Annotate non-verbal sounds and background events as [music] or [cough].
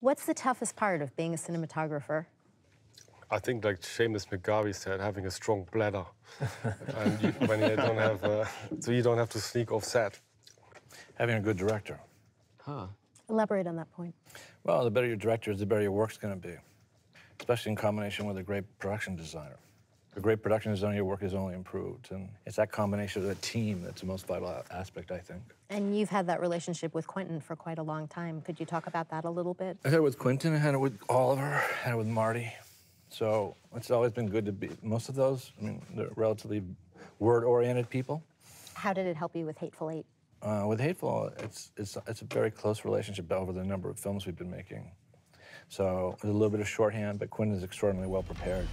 What's the toughest part of being a cinematographer? I think, like Seamus McGarvey said, having a strong bladder, [laughs] and you, when you don't have, uh, so you don't have to sneak off set. Having a good director. Huh. Elaborate on that point. Well, the better your director is, the better your work's going to be, especially in combination with a great production designer. A great production designer, your work is only improved, and it's that combination of the team that's the most vital aspect, I think. And you've had that relationship with Quentin for quite a long time. Could you talk about that a little bit? I had it with Quentin, I had it with Oliver, I had it with Marty. So it's always been good to be. Most of those, I mean, they're relatively word-oriented people. How did it help you with Hateful Eight? Uh, with Hateful, it's, it's, it's a very close relationship over the number of films we've been making. So there's a little bit of shorthand, but Quentin is extraordinarily well prepared.